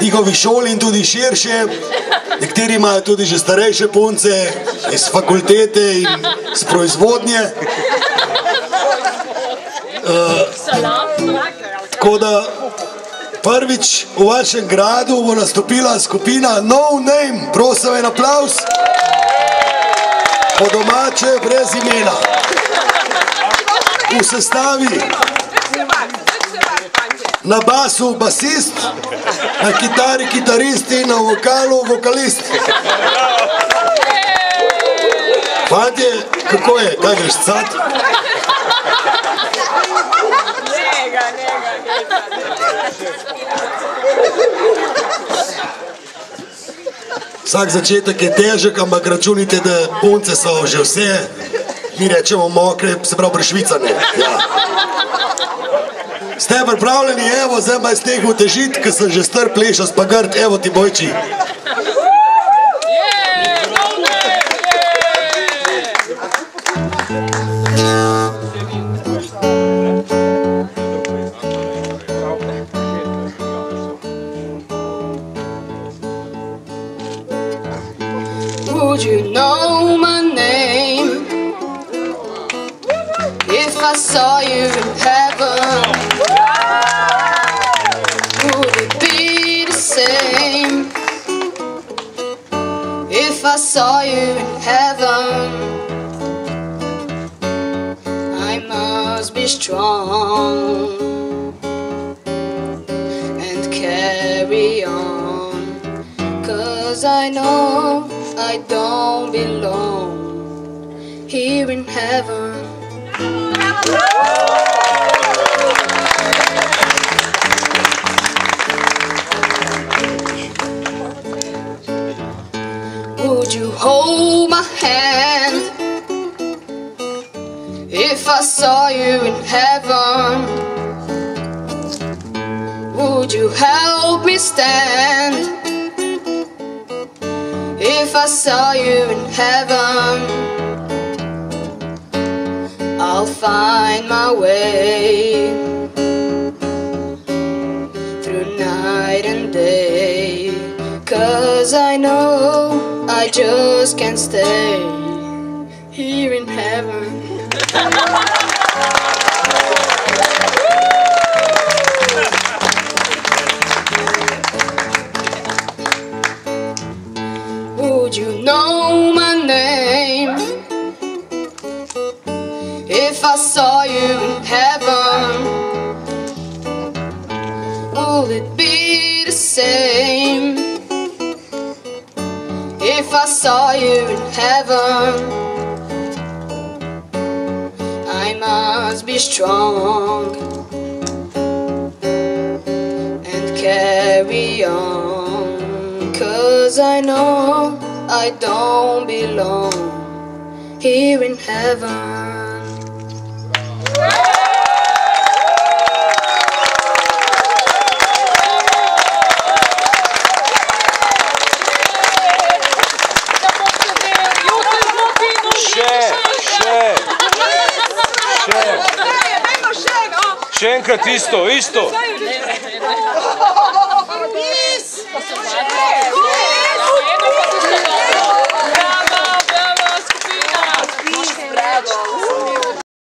njihovi šoli in tudi širše. Nekateri imajo tudi že starejše punce iz fakultete in iz proizvodnje. Tako da prvič v vašem gradu bo nastopila skupina No Name, prosim en aplaus. Po domače, brez imena. V sestavi na basu basist, na kitari kitarist in na vokalu vokalist. Fantje, kako je, kaj greš cat? Vsak začetek je težek, ampak računite, da punce so že vse, mi rečemo mokre, se pravi prešvicane. Ja. Ste pripravljeni, evo, zdaj pa iz teh utežit, ker sem že star plešal spagrt, evo ti bojči. Would you know saw you in heaven? I must be strong and carry on. Cause I know I don't belong here in heaven. Hold my hand if I saw you in heaven? Would you help me stand? If I saw you in heaven, I'll find my way through night and day. Cause I know I just can't stay here in heaven. Would you know if I saw you in heaven? I must be strong and carry on. Cause I know I don't belong here in heaven. Čenkrat isto, isto!